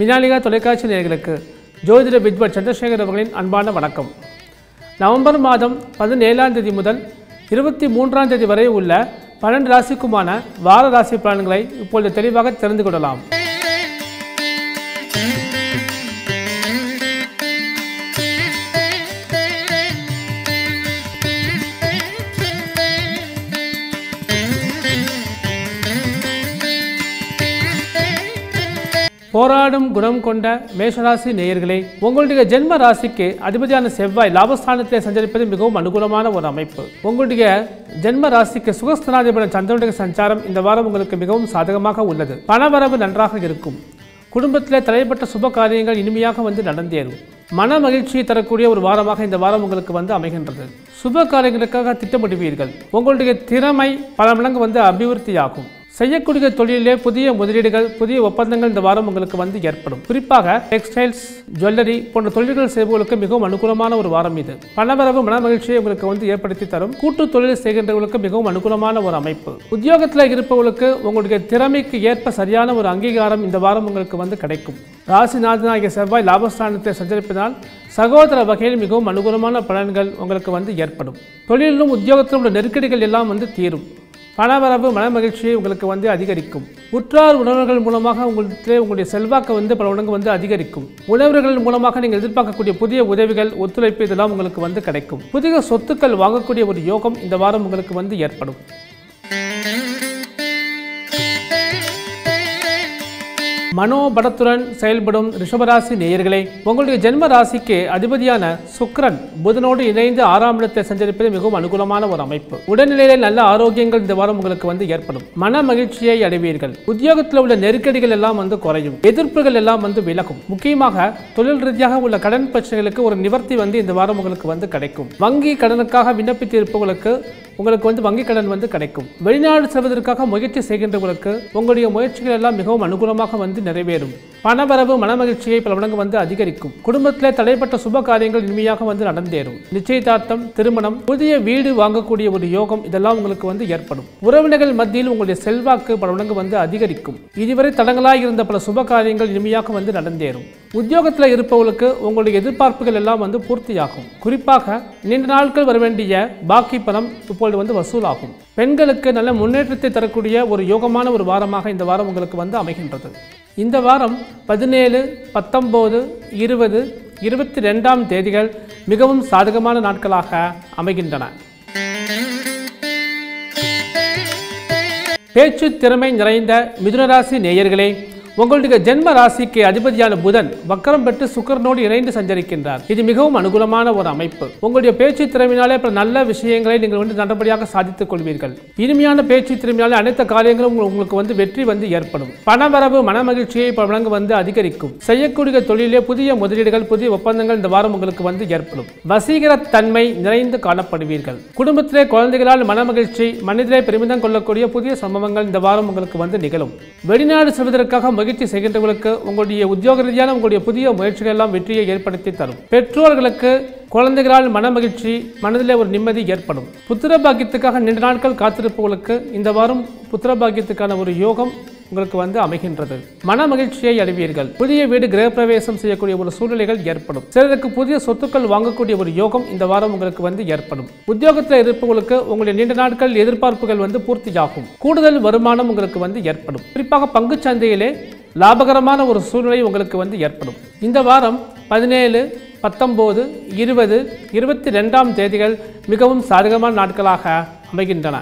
மினாலிகா தொலைக்காட்சி நேர்களுக்கு ஜோதிட வித்வத் சந்திரசேகர் அவர்களின் அன்பான வணக்கம். நவம்பர் மாதம் பதினேழாம் தேதி முதல் இருபத்தி மூன்றாம் தேதி வரை உள்ள பன்னெண்டு ராசிக்குமான வார ராசி பலன்களை இப்பொழுது தெளிவாக தெரிந்து கொள்ளலாம். போராடும் குணம் கொண்ட மேஷராசி நேயர்களே உங்களுடைய ஜென்ம ராசிக்கு அதிபதியான செவ்வாய் லாபஸ்தானத்தை சஞ்சரிப்பது மிகவும் அனுகூலமான ஒரு அமைப்பு. உங்களுடைய ஜென்ம ராசிக்கு சுகஸ்தனாதிபதி சந்திரனுடைய சஞ்சாரம் இந்த வாரம் உங்களுக்கு மிகவும் சாதகமாக உள்ளது. பணவரவு நன்றாக இருக்கும். குடும்பத்தில் தடைப்பட்ட சுப காரியங்கள் இனிமையாக வந்து நடந்தேறும். மன மகிழ்ச்சியை தரக்கூடிய ஒரு வாரமாக இந்த வாரம் உங்களுக்கு வந்து அமைகின்றது. சுப காரியங்களுக்காக திட்டமிடுவீர்கள். உங்களுடைய திறமை பல மடங்கு வந்து அபிவிருத்தியாகும். செய்யக்கூடிய தொழிலே புதிய முதலீடுகள் புதிய ஒப்பந்தங்கள் இந்த வாரம் உங்களுக்கு வந்து ஏற்படும். குறிப்பாக டெக்ஸ்டைல்ஸ் ஜுவல்லரி போன்ற தொழில்கள் செய்பவர்களுக்கு மிகவும் அனுகூலமான ஒரு வாரம் இது. பணவரவு மன மகிழ்ச்சியை உங்களுக்கு வந்து ஏற்படுத்தி தரும். கூட்டு தொழில் செய்கின்றவர்களுக்கு மிகவும் அனுகூலமான ஒரு அமைப்பு. உத்தியோகத்தில் இருப்பவர்களுக்கு உங்களுடைய திறமைக்கு ஏற்ப சரியான ஒரு அங்கீகாரம் இந்த வாரம் உங்களுக்கு வந்து கிடைக்கும். ராசிநாதனாகிய செவ்வாய் லாபஸ்தானத்தை சஞ்சரிப்பதால் சகோதர வகையில் மிகவும் அனுகூலமான பலன்கள் உங்களுக்கு வந்து ஏற்படும். தொழிலிலும் உத்தியோகத்திலும் உள்ள நெருக்கடிகள் எல்லாம் வந்து தீரும். பணவரவு மன மகிழ்ச்சியை உங்களுக்கு வந்து அதிகரிக்கும். உற்றார் உணவர்கள் மூலமாக உங்களுக்கு உங்களுடைய செல்வாக்கு வந்து பல மடங்கு வந்து அதிகரிக்கும். உணவர்கள் மூலமாக நீங்கள் எதிர்பார்க்கக்கூடிய புதிய உதவிகள் ஒத்துழைப்பு இதெல்லாம் உங்களுக்கு வந்து கிடைக்கும். புதிய சொத்துக்கள் வாங்கக்கூடிய ஒரு யோகம் இந்த வாரம் உங்களுக்கு வந்து ஏற்படும். மனோபலத்துடன் செயல்படும் ரிஷபராசி நேயர்களே உங்களுடைய ஜென்ம ராசிக்கு அதிபதியான சுக்ரன் புதனோடு இணைந்து ஆறாம் இடத்தை சஞ்சரிப்பது மிகவும் அனுகூலமான ஒரு அமைப்பு. உடல்நிலையில நல்ல ஆரோக்கியங்கள் இந்த வாரம் உங்களுக்கு வந்து ஏற்படும். மன மகிழ்ச்சியை அடைவீர்கள். உத்தியோகத்தில் உள்ள நெருக்கடிகள் எல்லாம் வந்து குறையும். எதிர்ப்புகள் எல்லாம் வந்து விலகும். முக்கியமாக தொழில் ரீதியாக உள்ள கடன் பிரச்சனைகளுக்கு ஒரு நிவர்த்தி வந்து இந்த வாரம் உங்களுக்கு வந்து கிடைக்கும். வங்கி கடனுக்காக விண்ணப்பித்து இருப்பவர்களுக்கு உங்களுக்கு வந்து வங்கிக் கடன் வந்து கிடைக்கும். வெளிநாடு செல்வதற்காக முயற்சி செய்கின்றவர்களுக்கு உங்களுடைய முயற்சிகள் எல்லாம் மிகவும் அனுகூலமாக வந்து நிறைவேறும். பணவரவு மனமகிழ்ச்சியை பல மடங்கு வந்து அதிகரிக்கும். குடும்பத்திலே தடைப்பட்ட சுப காரியங்கள் இனிமையாக வந்து நடந்தேறும். நிச்சயதார்த்தம் திருமணம் புதிய வீடு வாங்கக்கூடிய ஒரு யோகம் இதெல்லாம் உங்களுக்கு வந்து ஏற்படும். உறவினர்கள் மத்தியில் உங்களுடைய செல்வாக்கு பல மடங்கு வந்து அதிகரிக்கும். இதுவரை தடங்களாக இருந்த பல சுப காரியங்கள் இனிமையாக வந்து நடந்தேறும். உத்தியோகத்தில் இருப்பவர்களுக்கு உங்களுடைய எதிர்பார்ப்புகள் எல்லாம் வந்து பூர்த்தியாகும். குறிப்பாக நீண்ட நாட்கள் வர வேண்டிய பாக்கி பணம் இப்பொழுது வந்து வசூலாகும். பெண்களுக்கு நல்ல முன்னேற்றத்தை தரக்கூடிய ஒரு யோகமான ஒரு வாரமாக இந்த வாரம் உங்களுக்கு வந்து அமைகின்றது. இந்த வாரம் பதினேழு பத்தொம்போது இருபது இருபத்தி ரெண்டாம் தேதிகள் மிகவும் சாதகமான நாட்களாக அமைகின்றன. பேச்சு திறமை நிறைந்த மிதுனராசி நேயர்களே உங்களுடைய ஜென்ம ராசிக்கு அதிபதியான புதன் வக்கரம் பெற்று சுக்கரனோடு இணைந்து சஞ்சரிக்கின்றார். இது மிகவும் அனுகூலமான ஒரு அமைப்பு. உங்களுடைய பேச்சு திறமையினாலே பல நல்ல விஷயங்களை நீங்கள் வந்து நல்லபடியாக சாதித்துக் கொள்வீர்கள். இனிமையான பேச்சு திறமையினாலே அனைத்து காரியங்களும் உங்களுக்கு வந்து வெற்றி வந்து ஏற்படும். பணவரவு மன மகிழ்ச்சியை வழங்க வந்து அதிகரிக்கும். செய்யக்கூடிய தொழிலே புதிய முதலீடுகள் புதிய ஒப்பந்தங்கள் இந்த வாரம் உங்களுக்கு வந்து ஏற்படும். வசீகர தன்மை நிறைந்து காணப்படுவீர்கள். குடும்பத்திலே குழந்தைகளால் மன மகிழ்ச்சி மனிதரை பெருமிதம் கொள்ளக்கூடிய புதிய சம்பவங்கள் இந்த வாரம் உங்களுக்கு வந்து நிகழும். வெளிநாடு செல்வதற்காக மகிழ்ச்சி செய்கின்றவர்களுக்கு உங்களுடைய உத்தியோக ரீதியான உங்களுடைய புதிய முயற்சிகள் எல்லாம் வெற்றியை ஏற்படுத்தி தரும். பெற்றோர்களுக்கு குழந்தைகளால் மன மகிழ்ச்சி மனதிலே ஒரு நிம்மதி ஏற்படும். புத்திர பாக்கியத்துக்காக நீண்ட நாட்கள் காத்திருப்பவர்களுக்கு இந்த வாரம் புத்திர பாக்கியத்துக்கான ஒரு யோகம் உங்களுக்கு வந்து அமைகின்றது. மன மகிழ்ச்சியை அடைவீர்கள். புதிய வீடு கிரகப்பிரவேசம் செய்யக்கூடிய ஒரு சூழ்நிலைகள் ஏற்படும். சிலருக்கு புதிய சொத்துக்கள் வாங்கக்கூடிய ஒரு யோகம் இந்த வாரம் உங்களுக்கு வந்து ஏற்படும். உத்தியோகத்தில் இருப்பவர்களுக்கு உங்களுடைய நீண்ட நாட்கள் எதிர்பார்ப்புகள் வந்து பூர்த்தியாகும். கூடுதல் வருமானம் உங்களுக்கு வந்து ஏற்படும். குறிப்பாக பங்குச் சந்தையிலே லாபகரமான ஒரு சூழ்நிலை உங்களுக்கு வந்து ஏற்படும். இந்த வாரம் பதினேழு பத்தொம்போது இருபது இருபத்தி ரெண்டாம் தேதிகள் மிகவும் சாதகமான நாட்களாக அமைகின்றன.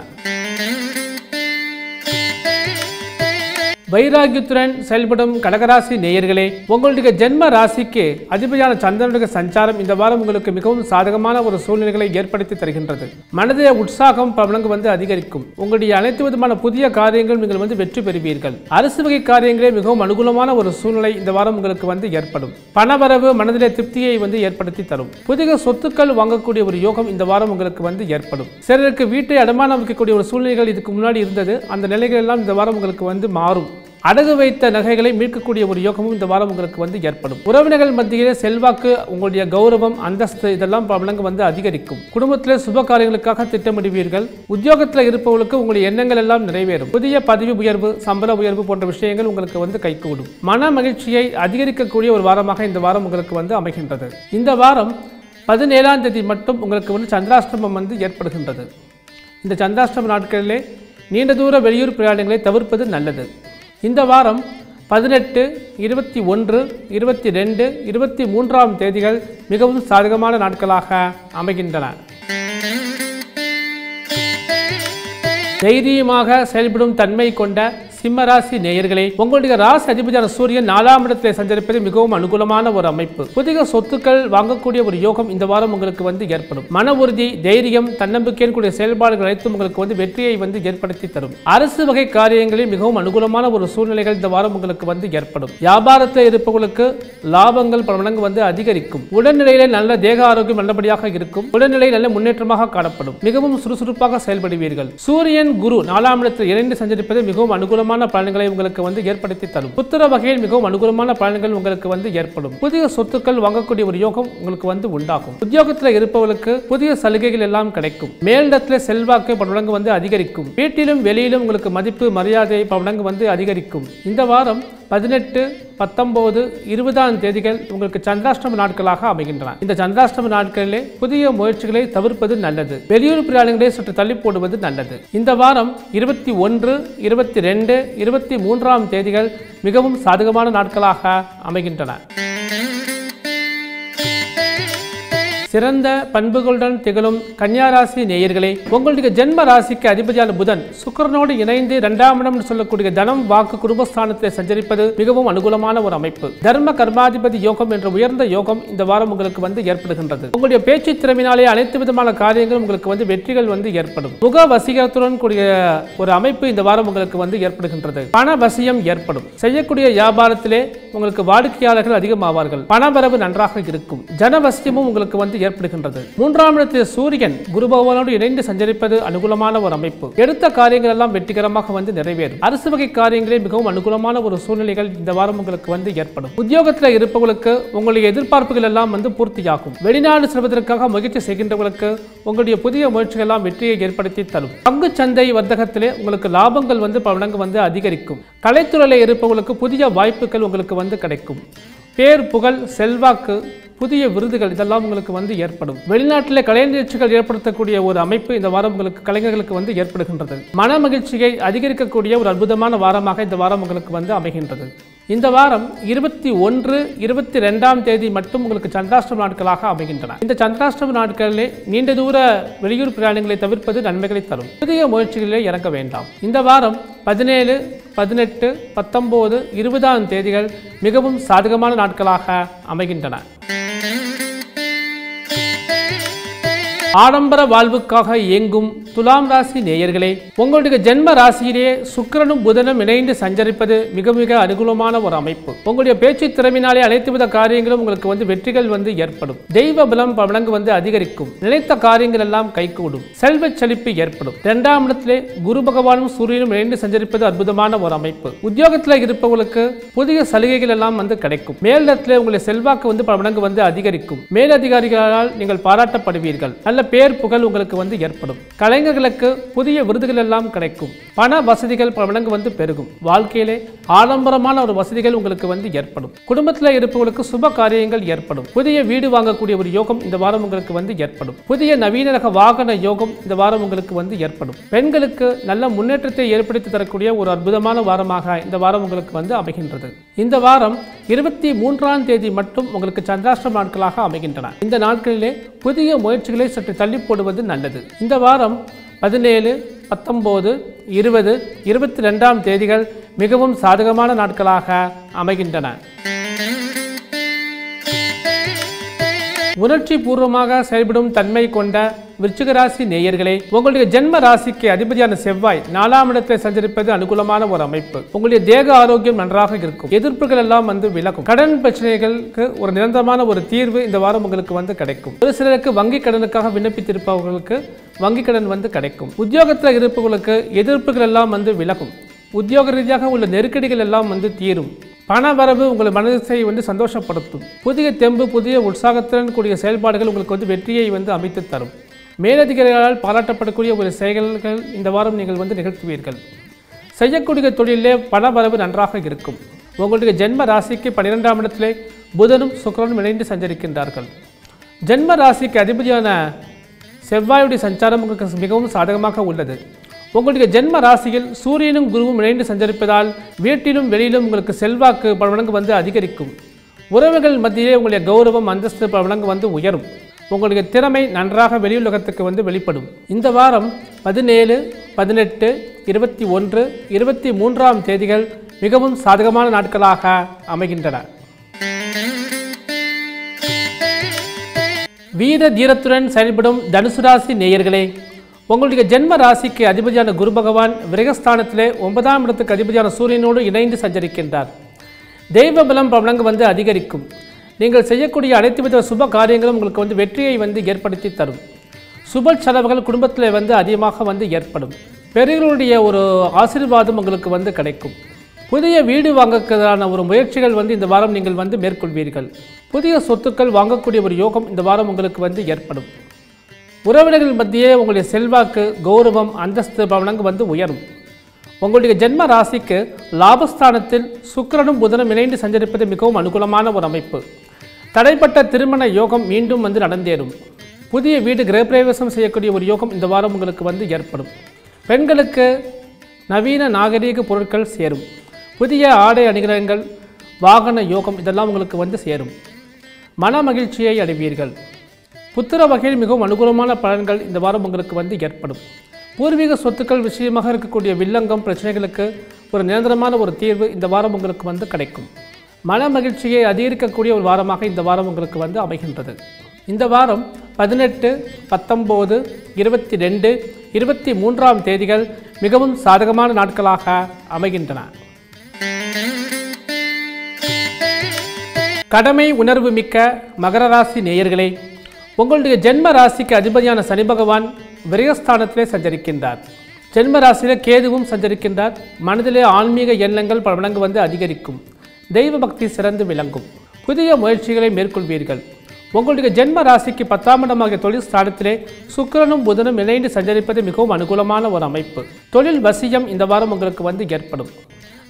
வைராகியத்துடன் செயல்படும் கடகராசி நேயர்களே உங்களுடைய ஜென்ம ராசிக்கு அதிபதியான சந்திரனுடைய சஞ்சாரம் இந்த வாரம் உங்களுக்கு மிகவும் சாதகமான ஒரு சூழ்நிலைகளை ஏற்படுத்தி தருகின்றது. மனதிலே உற்சாகம் பலங்கு வந்து அதிகரிக்கும். உங்களுடைய அனைத்து விதமான புதிய காரியங்கள் நீங்கள் வந்து வெற்றி பெறுவீர்கள். அரசு வகை காரியங்களே மிகவும் அனுகூலமான ஒரு சூழ்நிலை இந்த வாரம் உங்களுக்கு வந்து ஏற்படும். பணவரவு மனதிலே திருப்தியை வந்து ஏற்படுத்தி தரும். புதிய சொத்துக்கள் வாங்கக்கூடிய ஒரு யோகம் இந்த வாரம் உங்களுக்கு வந்து ஏற்படும். சிலருக்கு வீட்டை அடமானம் வைக்கக்கூடிய ஒரு சூழ்நிலைகள் இதுக்கு முன்னாடி இருந்தது. அந்த நிலைகள் எல்லாம் இந்த வாரம் உங்களுக்கு வந்து மாறும். அடகு வைத்த நகைகளை மீட்கக்கூடிய ஒரு யோகமும் இந்த வாரம் உங்களுக்கு வந்து ஏற்படும். உறவினர்கள் மத்தியிலே செல்வாக்கு உங்களுடைய கௌரவம் அந்தஸ்து இதெல்லாம் பலங்க வந்து அதிகரிக்கும். குடும்பத்தில் சுப காரியங்களுக்காக திட்டமிடுவீர்கள். உத்தியோகத்தில் இருப்பவர்களுக்கு உங்களுடைய எண்ணங்கள் எல்லாம் நிறைவேறும். புதிய பதவி உயர்வு சம்பள உயர்வு போன்ற விஷயங்கள் உங்களுக்கு வந்து கைகூடும். மன மகிழ்ச்சியை அதிகரிக்கக்கூடிய ஒரு வாரமாக இந்த வாரம் உங்களுக்கு வந்து அமைகின்றது. இந்த வாரம் பதினேழாம் தேதி மட்டும் உங்களுக்கு வந்து சந்திராஷ்டிரமம் வந்து ஏற்படுகின்றது. இந்த சந்திராஷ்டிரம நாட்களிலே நீண்ட தூர வெளியூர் பிரயாணங்களை தவிர்ப்பது நல்லது. இந்த வாரம் பதினெட்டு இருபத்தி ஒன்று இருபத்தி ரெண்டு இருபத்தி மூன்றாம் தேதிகள் மிகவும் சாதகமான நாட்களாக அமைகின்றன. தைரியமாக செயல்படும் தன்மை கொண்ட சிம்மராசி நேயர்களே உங்களுடைய ராசி அதிபதியான சூரியன் நாலாம் இடத்திலே சஞ்சரிப்பது மிகவும் அனுகூலமான ஒரு அமைப்பு. புதிய சொத்துக்கள் வாங்கக்கூடிய ஒரு யோகம் இந்த வாரம் உங்களுக்கு வந்து ஏற்படும். மன உறுதி தைரியம் தன்னம்பிக்கையின் கூடிய செயல்பாடுகள் அனைத்தும் உங்களுக்கு வந்து வெற்றியை வந்து ஏற்படுத்தி தரும். அரசு வகை காரியங்களில் மிகவும் அனுகூலமான ஒரு சூழ்நிலைகள் இந்த வாரம் உங்களுக்கு வந்து ஏற்படும். வியாபாரத்தில் இருப்பவர்களுக்கு லாபங்கள் பல மடங்கு வந்து அதிகரிக்கும். உடல்நிலையிலே நல்ல தேக ஆரோக்கியம் நல்லபடியாக இருக்கும். உடல்நிலை நல்ல முன்னேற்றமாக காணப்படும். மிகவும் சுறுசுறுப்பாக செயல்படுவீர்கள். சூரியன் குரு நாலாம் இடத்தில் இணைந்து சஞ்சரிப்பது மிகவும் அனுகூலமான பலன்களை உங்களுக்கு வந்து ஏற்படுத்தி தரும். புத்திர வகையில் மிகவும் அனுகூலமான பலன்கள் உங்களுக்கு வந்து ஏற்படும். புதிய சொத்துக்கள் வாங்கக்கூடிய ஒரு யோகம் உங்களுக்கு வந்து உண்டாகும். உத்தியோகத்தில் இருப்பவர்களுக்கு புதிய சலுகைகள் எல்லாம் கிடைக்கும். மேலிடத்தில் செல்வாக்கு பல வந்து அதிகரிக்கும். வீட்டிலும் வெளியிலும் உங்களுக்கு மதிப்பு மரியாதை பல வந்து அதிகரிக்கும். இந்த வாரம் பதினெட்டு பத்தொன்பது இருபதாம் தேதிகள் உங்களுக்கு சந்திராஷ்டம நாட்களாக அமைகின்றன. இந்த சந்திராஷ்டம நாட்களிலே புதிய முயற்சிகளை தவிர்ப்பது நல்லது. வெளியூர் பிரயாணங்களை சற்று தள்ளி போடுவது நல்லது. இந்த வாரம் இருபத்தி ஒன்று இருபத்தி ரெண்டு இருபத்தி மூன்றாம் தேதிகள் மிகவும் சாதகமான நாட்களாக அமைகின்றன. சிறந்த பண்புகளுடன் திகழும் கன்னியாராசி நேயர்களே உங்களுடைய ஜென்ம ராசிக்கு அதிபதியான புதன் சுக்கரனோடு இணைந்து இரண்டாம் இடம் சொல்லக்கூடிய தனம் வாக்கு குடும்பஸ்தானத்தில் சஞ்சரிப்பது மிகவும் அனுகூலமான ஒரு அமைப்பு. தர்ம கர்மாதிபதி யோகம் என்ற உயர்ந்த யோகம் இந்த வாரம் உங்களுக்கு வந்து ஏற்படுகின்றது. உங்களுடைய பேச்சு திறமையினாலே அனைத்து விதமான காரியங்களும் உங்களுக்கு வந்து வெற்றிகள் வந்து ஏற்படும். முக வசீகரத்துடன் கூடிய ஒரு அமைப்பு இந்த வாரம் உங்களுக்கு வந்து ஏற்படுகின்றது. பண வசியம் ஏற்படும். செய்யக்கூடிய வியாபாரத்திலே உங்களுக்கு வாடிக்கையாளர்கள் அதிகமாவார்கள். பணவரவு நன்றாக இருக்கும். ஜனவசியமும் உங்களுக்கு வந்து ஏற்படுகின்றது. மூன்றாம் இடத்தில் சூரியன் குரு பகவானோடு இணைந்து சஞ்சரிப்பது அனுகூலமான ஒரு அமைப்பு. எடுத்த காரியங்கள் எல்லாம் வெற்றிகரமாக வந்து நிறைவேறும். அரசு வகை காரியங்களே மிகவும் அனுகூலமான ஒரு சூழ்நிலைகள் இந்த வாரம் உங்களுக்கு வந்து ஏற்படும். உத்தியோகத்தில் இருப்பவர்களுக்கு உங்களுடைய எதிர்பார்ப்புகள் எல்லாம் வந்து பூர்த்தியாகும். வெளிநாடு செல்வதற்காக முயற்சி செய்கின்றவர்களுக்கு உங்களுடைய புதிய முயற்சிகள் எல்லாம் வெற்றியை ஏற்படுத்தி தரும். பங்கு சந்தை வர்த்தகத்திலே உங்களுக்கு லாபங்கள் வந்து பல மடங்கு வந்து அதிகரிக்கும். கலைத்துறையில் இருப்பவர்களுக்கு புதிய வாய்ப்புகள் உங்களுக்கு வந்து கிடைக்கும். பேர் புகழ் செல்வாக்கு புதிய விருதுகள் இதெல்லாம் உங்களுக்கு வந்து ஏற்படும். வெளிநாட்டில் கலை நிகழ்ச்சிகள் ஏற்படுத்தக்கூடிய ஒரு அமைப்பு இந்த வாரம் உங்களுக்கு கலைஞர்களுக்கு வந்து ஏற்படுகின்றது. மன மகிழ்ச்சியை அதிகரிக்கக்கூடிய ஒரு அற்புதமான வாரமாக இந்த வாரம் உங்களுக்கு வந்து அமைகின்றது. இந்த வாரம் இருபத்தி ஒன்று இருபத்தி ரெண்டாம் தேதி மட்டும் உங்களுக்கு சந்திராஷ்டம நாட்களாக அமைகின்றன. இந்த சந்திராஷ்டம நாட்களிலே நீண்ட தூர வெளியூர் பிரயாணங்களை தவிர்ப்பது நன்மைகளை தரும். புதிய முயற்சிகளிலே இறங்க வேண்டாம். இந்த வாரம் பதினேழு பதினெட்டு பத்தொம்போது இருபதாம் தேதிகள் மிகவும் சாதகமான நாட்களாக அமைகின்றன. ஆடம்பர வாழ்வுக்காக இயங்கும் துலாம் ராசி நேயர்களே உங்களுடைய ஜென்ம ராசியிலே சுக்கிரனும் புதனும் இணைந்து சஞ்சரிப்பது மிக மிக அனுகூலமான ஒரு அமைப்பு. உங்களுடைய பேச்சு திறமையினாலே அனைத்து வித காரியங்களும் உங்களுக்கு வந்து வெற்றிகள் வந்து ஏற்படும். தெய்வ பலம் பலங்கு வந்து அதிகரிக்கும். நினைத்த காரியங்கள் எல்லாம் கைகூடும். செல்வ செழிப்பு ஏற்படும். இரண்டாம் இடத்திலே குரு பகவானும் சூரியனும் இணைந்து சஞ்சரிப்பது அற்புதமான ஒரு அமைப்பு. உத்தியோகத்தில் இருப்பவர்களுக்கு புதிய சலுகைகள் எல்லாம் வந்து கிடைக்கும். மேலிடத்திலே உங்களுடைய செல்வாக்கு வந்து பலங்கு வந்து அதிகரிக்கும். மேலதிகாரிகளால் நீங்கள் பாராட்டப்படுவீர்கள். நல்ல பேர் புகழ் உங்களுக்கு வந்து ஏற்படும். கலை கலைஞர்களுக்கு புதிய விருதுகள் எல்லாம் கிடைக்கும். பண வசதிகள் பல மடங்கு வந்து பெருகும். வாழ்க்கையிலே ஆடம்பரமான ஒரு வசதிகள் உங்களுக்கு வந்து ஏற்படும். குடும்பத்தில் இருப்பவர்களுக்கு சுப காரியங்கள் ஏற்படும். புதிய வீடு வாங்கக்கூடிய ஒரு யோகம் இந்த வாரம் உங்களுக்கு வந்து ஏற்படும். புதிய நவீன ரக வாகன யோகம் இந்த வாரம் உங்களுக்கு வந்து ஏற்படும். பெண்களுக்கு நல்ல முன்னேற்றத்தை ஏற்படுத்தி தரக்கூடிய ஒரு அற்புதமான வாரமாக இந்த வாரம் உங்களுக்கு வந்து அமைகின்றது. இந்த வாரம் இருபத்தி மூன்றாம் தேதி மட்டும் உங்களுக்கு சந்திராஷ்டம நாட்களாக அமைகின்றன. இந்த நாட்களிலே புதிய முயற்சிகளை சற்று தள்ளி போடுவது நல்லது. இந்த வாரம் பதினேழு பத்தொம்போது இருபது இருபத்தி ரெண்டாம் தேதிகள் மிகவும் சாதகமான நாட்களாக அமைகின்றன. உணர்ச்சி பூர்வமாக செயல்படும் தன்மை கொண்ட விருச்சிக ராசி நேயர்களே உங்களுடைய ஜென்ம ராசிக்கு அதிபதியான செவ்வாய் நாலாம் இடத்தை சஞ்சரிப்பது அனுகூலமான ஒரு அமைப்பு. உங்களுடைய தேக ஆரோக்கியம் நன்றாக இருக்கும். எதிர்ப்புகள் எல்லாம் வந்து விலகும். கடன் பிரச்சனைகளுக்கு ஒரு நிரந்தரமான ஒரு தீர்வு இந்த வாரம் உங்களுக்கு வந்து கிடைக்கும். ஒரு சிலருக்கு வங்கி கடனுக்காக விண்ணப்பித்திருப்பவர்களுக்கு வங்கி கடன் வந்து கிடைக்கும். உத்தியோகத்தில் இருப்பவர்களுக்கு எதிர்ப்புகள் எல்லாம் வந்து விலகும். உத்தியோக ரீதியாக உள்ள நெருக்கடிகள் எல்லாம் வந்து தீரும். பண வரவு உங்கள் மனதை வந்து சந்தோஷப்படுத்தும். புதிய தெம்பு புதிய உற்சாகத்துடன் கூடிய செயல்பாடுகள் உங்களுக்கு வந்து வெற்றியை வந்து அமைத்து தரும். மேலதிகாரிகளால் பாராட்டப்படக்கூடிய ஒரு செயல்கள் இந்த வாரம் நீங்கள் வந்து நிகழ்த்துவீர்கள். செய்யக்கூடிய தொழிலே பண வரவு நன்றாக இருக்கும். உங்களுடைய ஜென்ம ராசிக்கு பன்னிரெண்டாம் இடத்திலே புதனும் சுக்கரனும் இணைந்து சஞ்சரிக்கின்றார்கள். ஜென்ம ராசிக்கு அதிபதியான செவ்வாயுடைய சஞ்சாரம் உங்களுக்கு மிகவும் சாதகமாக உள்ளது. உங்களுடைய ஜென்ம ராசியில் சூரியனும் குருவும் இணைந்து சஞ்சரிப்பதால் வீட்டிலும் வெளியிலும் உங்களுக்கு செல்வாக்கு பல மடங்கு வந்து அதிகரிக்கும். உறவுகள் மத்தியிலே உங்களுடைய கௌரவம் அந்தஸ்து பல மடங்கு வந்து உயரும். உங்களுடைய திறமை நன்றாக வெளியுலகத்துக்கு வந்து வெளிப்படும். இந்த வாரம் பதினேழு பதினெட்டு இருபத்தி ஒன்று இருபத்தி மூன்றாம் தேதிகள் மிகவும் சாதகமான நாட்களாக அமைகின்றன. வீர தீரத்துடன் செயல்படும் தனுசுராசி நேயர்களை நேயர்களே உங்களுடைய ஜென்ம ராசிக்கு அதிபதியான குரு பகவான் விரகஸ்தானத்திலே ஒன்பதாம் இடத்துக்கு அதிபதியான சூரியனோடு இணைந்து சஞ்சரிக்கின்றார். தெய்வ பலம் பலங்கு வந்து அதிகரிக்கும். நீங்கள் செய்யக்கூடிய அனைத்து வித சுப காரியங்களும் உங்களுக்கு வந்து வெற்றியை வந்து ஏற்படுத்தி தரும். சுப செலவுகள் குடும்பத்தில் வந்து அதிகமாக வந்து ஏற்படும். பெரியவர்களுடைய ஒரு ஆசீர்வாதம் உங்களுக்கு வந்து கிடைக்கும். புதிய வீடு வாங்கக்கான ஒரு முயற்சிகள் வந்து இந்த வாரம் நீங்கள் வந்து மேற்கொள்வீர்கள். புதிய சொத்துக்கள் வாங்கக்கூடிய ஒரு யோகம் இந்த வாரம் உங்களுக்கு வந்து ஏற்படும். உறவினர்கள் மத்தியே உங்களுடைய செல்வாக்கு கௌரவம் அந்தஸ்து பவனங்கு வந்து உயரும். உங்களுடைய ஜென்ம ராசிக்கு லாபஸ்தானத்தில் சுக்கிரனும் புதனும் இணைந்து சஞ்சரிப்பது மிகவும் அனுகூலமான ஒரு அமைப்பு. தடைப்பட்ட திருமண யோகம் மீண்டும் வந்து நடந்தேறும். புதிய வீடு கிரகப்பிரவேசம் செய்யக்கூடிய ஒரு யோகம் இந்த வாரம் உங்களுக்கு வந்து ஏற்படும். பெண்களுக்கு நவீன நாகரீக பொருட்கள் சேரும். புதிய ஆடை அணிகலன்கள் வாகன யோகம் இதெல்லாம் உங்களுக்கு வந்து சேரும். மன மகிழ்ச்சியை அடைவீர்கள். புத்திர வகையில் மிகவும் அனுகூலமான பலன்கள் இந்த வாரம் உங்களுக்கு வந்து ஏற்படும். பூர்வீக சொத்துக்கள் விஷயமாக இருக்கக்கூடிய வில்லங்கம் பிரச்சனைகளுக்கு ஒரு நிரந்தரமான ஒரு தீர்வு இந்த வாரம் உங்களுக்கு வந்து கிடைக்கும். மன மகிழ்ச்சியை அதிகரிக்கக்கூடிய ஒரு வாரமாக இந்த வாரம் உங்களுக்கு வந்து அமைகின்றது. இந்த வாரம் பதினெட்டு பத்தொம்போது இருபத்தி ரெண்டு இருபத்தி மூன்றாம் தேதிகள் மிகவும் சாதகமான நாட்களாக அமைகின்றன. கடமை உணர்வு மிக்க மகர ராசி நேயர்களே உங்களுடைய ஜென்ம ராசிக்கு அதிபதியான சனி பகவான் விரயஸ்தானத்திலே சஞ்சரிக்கின்றார். ஜென்ம ராசியிலே கேதுவும் சஞ்சரிக்கின்றார். மனதிலே ஆன்மீக எண்ணங்கள் பல மடங்கு வந்து அதிகரிக்கும். தெய்வ பக்தி சிறந்து விளங்கும். புதிய முயற்சிகளை மேற்கொள்வீர்கள். உங்களுடைய ஜென்ம ராசிக்கு பத்தாம் இடமாகிய தொழில் ஸ்தானத்திலே சுக்கிரனும் புதனும் இணைந்து சஞ்சரிப்பது மிகவும் அனுகூலமான ஒரு அமைப்பு. தொழில் வசியம் இந்த வாரம் உங்களுக்கு வந்து ஏற்படும்.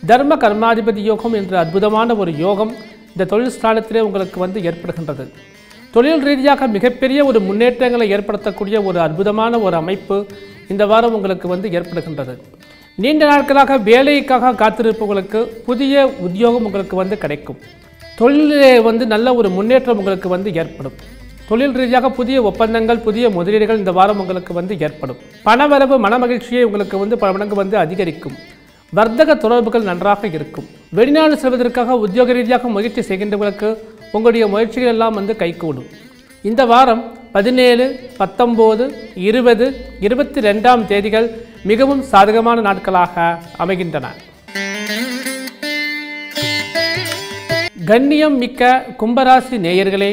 தர்ம கர்மாதிபதி யோகம் என்ற அற்புதமான ஒரு யோகம் இந்த தொழில் ஸ்தானத்திலே உங்களுக்கு வந்து ஏற்படுகின்றது. தொழில் ரீதியாக மிகப்பெரிய ஒரு முன்னேற்றங்களை ஏற்படுத்தக்கூடிய ஒரு அற்புதமான ஒரு அமைப்பு இந்த வாரம் உங்களுக்கு வந்து ஏற்படுகின்றது. நீண்ட நாட்களாக வேலைக்காக காத்திருப்பவங்களுக்கு புதிய உத்தியோகம் உங்களுக்கு வந்து கிடைக்கும். தொழிலே வந்து நல்ல ஒரு முன்னேற்றம் உங்களுக்கு வந்து ஏற்படும். தொழில் ரீதியாக புதிய ஒப்பந்தங்கள் புதிய முதலீடுகள் இந்த வாரம் உங்களுக்கு வந்து ஏற்படும். பணவரவு மனமகிழ்ச்சியை உங்களுக்கு வந்து பல மடங்கு வந்து அதிகரிக்கும். வர்த்தக தொடர்புகள் நன்றாக இருக்கும். வெளிநாடு செல்வதற்காக உத்தியோக ரீதியாக முயற்சி செய்கின்றவர்களுக்கு உங்களுடைய முயற்சிகள் எல்லாம் வந்து கைகூடும். இந்த வாரம் பதினேழு பத்தொம்போது இருபது இருபத்தி ரெண்டாம் தேதிகள் மிகவும் சாதகமான நாட்களாக அமைகின்றன. கண்ணியம் மிக்க கும்பராசி நேயர்களே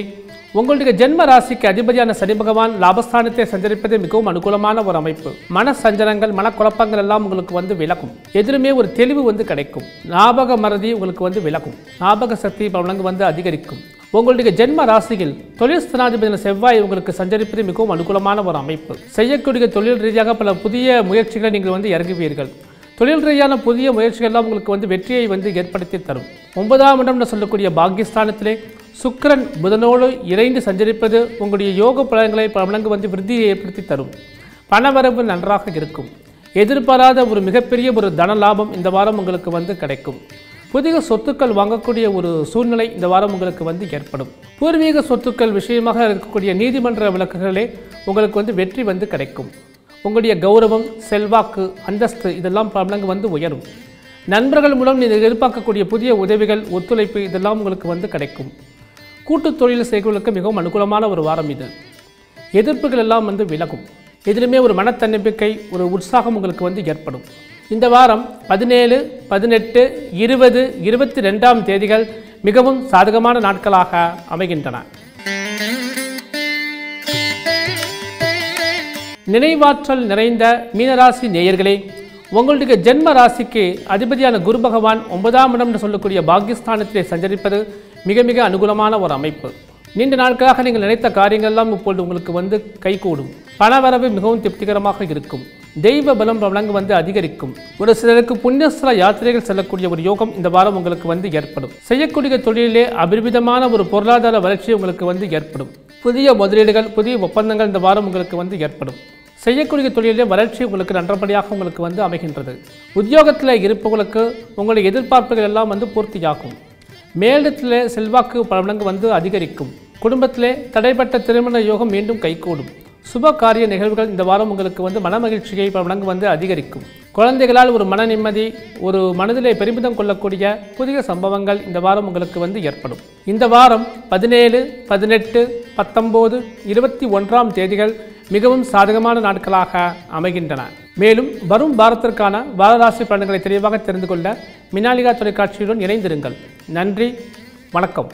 உங்களுடைய ஜென்ம ராசிக்கு அதிபதியான சனி பகவான் லாபஸ்தானத்தை சஞ்சரிப்பது மிகவும் அனுகூலமான ஒரு அமைப்பு. மன சஞ்சலங்கள் மனக்குழப்பங்கள் எல்லாம் உங்களுக்கு வந்து விலகும். எதிலுமே ஒரு தெளிவு வந்து கிடைக்கும். ஞாபக மறதி உங்களுக்கு வந்து விலகும். ஞாபக சக்தி பலங்கு வந்து அதிகரிக்கும். உங்களுடைய ஜென்ம ராசியில் தொழில் ஸ்தானாதிபதியான செவ்வாய் உங்களுக்கு சஞ்சரிப்பது மிகவும் அனுகூலமான ஒரு அமைப்பு. செய்யக்கூடிய தொழில் ரீதியாக பல புதிய முயற்சிகளை நீங்கள் வந்து இறங்குவீர்கள். தொழில் ரீதியான புதிய முயற்சிகள்லாம் உங்களுக்கு வந்து வெற்றியை வந்து ஏற்படுத்தி தரும். ஒன்பதாம் இடம்னு சொல்லக்கூடிய பாகிஸ்தானத்திலே சுக்கரன் புதனோடு இணைந்து சஞ்சரிப்பது உங்களுடைய யோக பலன்களை பல மடங்கு வந்து விருத்தியை ஏற்படுத்தி தரும். பணவரவு நன்றாக இருக்கும். எதிர்பாராத ஒரு மிகப்பெரிய ஒரு தன லாபம் இந்த வாரம் உங்களுக்கு வந்து கிடைக்கும். புதிய சொத்துக்கள் வாங்கக்கூடிய ஒரு சூழ்நிலை இந்த வாரம் உங்களுக்கு வந்து ஏற்படும். பூர்வீக சொத்துக்கள் விஷயமாக இருக்கக்கூடிய நீதிமன்ற விளக்குகளே உங்களுக்கு வந்து வெற்றி வந்து கிடைக்கும். உங்களுடைய கௌரவம் செல்வாக்கு அந்தஸ்து இதெல்லாம் பல வந்து உயரும். நண்பர்கள் மூலம் நீங்கள் எதிர்பார்க்கக்கூடிய புதிய உதவிகள் ஒத்துழைப்பு இதெல்லாம் உங்களுக்கு வந்து கிடைக்கும். கூட்டுத் தொழில் செய்கிறவர்களுக்கு மிகவும் அனுகூலமான ஒரு வாரம் இது. எதிர்ப்புகள் எல்லாம் வந்து விலகும். எதிலுமே ஒரு மனத்தன்னம்பிக்கை ஒரு உற்சாகம் உங்களுக்கு வந்து ஏற்படும். இந்த வாரம் பதினேழு பதினெட்டு இருபது இருபத்தி ரெண்டாம் தேதிகள் மிகவும் சாதகமான நாட்களாக அமைகின்றன. நினைவாற்றல் நிறைந்த மீனராசி நேயர்களே உங்களுடைய ஜென்ம ராசிக்கு அதிபதியான குரு பகவான் ஒன்பதாம் இடம் என்று சொல்லக்கூடிய பாகிஸ்தானத்திலே சஞ்சரிப்பது மிக மிக அனுகூலமான ஒரு அமைப்பு. நீண்ட நாட்களாக நீங்கள் நினைத்த காரியங்கள்லாம் இப்பொழுது உங்களுக்கு வந்து கைகூடும். பணவரவு மிகவும் திருப்திகரமாக இருக்கும். தெய்வ பலம் வழங்க வந்து அதிகரிக்கும். ஒரு சிலருக்கு புண்ணியஸ்தல யாத்திரைகள் செல்லக்கூடிய ஒரு யோகம் இந்த வாரம் உங்களுக்கு வந்து ஏற்படும். செய்யக்கூடிய தொழிலே அபரிமிதமான ஒரு பொருளாதார வளர்ச்சி உங்களுக்கு வந்து ஏற்படும். புதிய முதலீடுகள் புதிய ஒப்பந்தங்கள் இந்த வாரம் உங்களுக்கு வந்து ஏற்படும். செய்யக்கூடிய தொழிலே வளர்ச்சி உங்களுக்கு நன்றபடியாக உங்களுக்கு வந்து அமைகின்றது. உத்தியோகத்தில் இருப்பவர்களுக்கு உங்களுடைய எதிர்பார்ப்புகள் எல்லாம் வந்து பூர்த்தியாகும். மேலிடத்தில் செல்வாக்கு பல வந்து அதிகரிக்கும். குடும்பத்திலே தடைப்பட்ட திருமண யோகம் மீண்டும் கைகூடும். சுப காரிய நிகழ்வுகள் இந்த வாரம் உங்களுக்கு வந்து மன மகிழ்ச்சியை பல வந்து அதிகரிக்கும். குழந்தைகளால் ஒரு மன நிம்மதி ஒரு மனதிலே பெருமிதம் கொள்ளக்கூடிய புதிய சம்பவங்கள் இந்த வாரம் உங்களுக்கு வந்து ஏற்படும். இந்த வாரம் பதினேழு பதினெட்டு பத்தொம்போது இருபத்தி ஒன்றாம் தேதிகள் மிகவும் சாதகமான நாட்களாக அமைகின்றன. மேலும் வரும் வாரத்திற்கான வாரராசி பலன்களை தெளிவாக தெரிந்து கொள்ள மினாலிகா தொலைக்காட்சியுடன் இணைந்திருங்கள். நன்றி வணக்கம்.